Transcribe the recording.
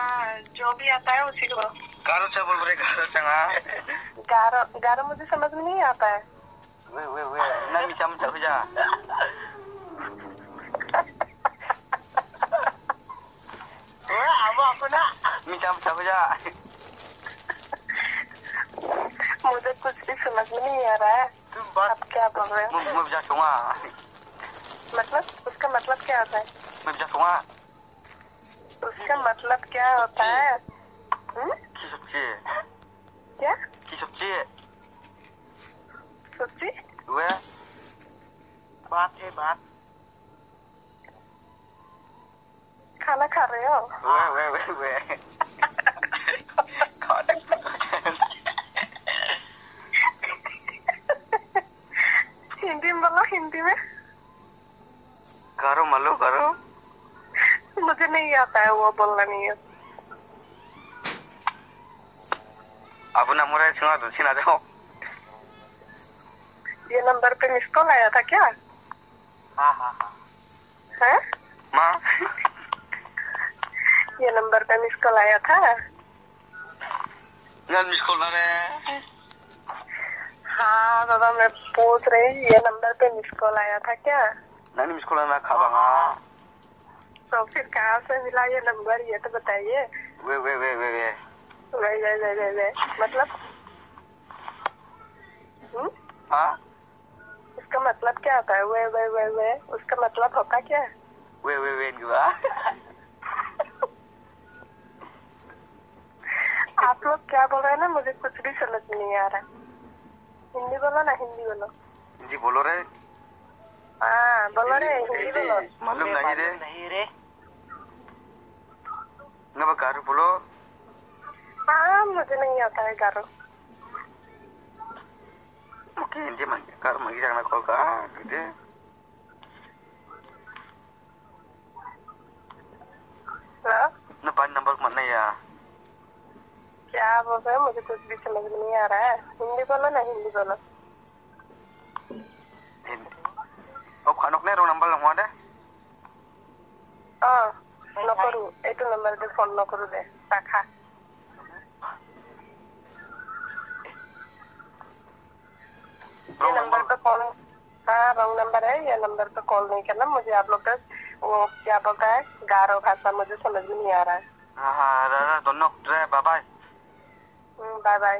हाँ जो भी आता है उसी को। गारो से बोल रहे गारो चंगा गारो गारो मुझे समझ में नहीं आता है। वे वे वे ना मी चम चम जा। अब आपको ना। मी चम चम जा। मुझे कुछ भी समझ में नहीं आ रहा है। तुम बात आप क्या बोल रहे हो? मैं जा मतलब उसका मतलब क्या होता है? मैं जा उसका मतलब क्या होता है? हम्म? की सब्ज़ी क्या? की सब्ज़ी सब्ज़ी वे बात है बात। खाना खा रहे हो? वे वे वे वे हिंदी में बोलो हिंदी में। करो मलो करो। मुझे नहीं आता है वो बोलना नहीं है। अब ना मुरे सुना तो सीना जाओ ये नंबर पे मिस कॉल आया था क्या? हाँ हाँ हाँ। है? माँ ये नंबर पे मिस कॉल आया था। नन मिस कॉल रहे हाँ। बाबा मैं पूछ रही ये नंबर पे मिस कॉल आया था क्या? नन मिस कॉल ना खाबांगा तो फिर कहाँ से मिला ये नंबर ये तो बताइए। वे वे वे वे वे। वे वे वे वे वे। मतलब? हम्म? हाँ? उसका मतलब क्या होता है? वे वे वे वे। उसका मतलब होता क्या? है वे वे वे गया आप लोग क्या बोल रहे हैं ना? मुझे कुछ भी समझ नहीं आ रहा। हिंदी बोलो ना हिंदी बोलो। जी बोलो रे। हाँ बोलो रे हिंदी बोलो। मालूम नहीं रे। Napa karo pulo? Amo jenenge ya karo. Oke, okay. dia mah garu mah kita kok ka gede. Halo? Napa nambah mana ya? Ya, apa saya mau kita bisa lagi menyiar ya? Hindi bola nah, hindi bola. Hindi. Oh, kanok na ro nambah lang mo? এইটো নম্বৰতে phone নকৰো দে ৰাখা ये number पे call हाँ wrong number है ये number पे कॉल नहीं करना मुझे आप लोग का वो क्या बोलता है गारो भाषा मुझे समझ में नहीं आ रहा है हाँ हाँ रा रा दोनों रे बाय बाय बाय बाय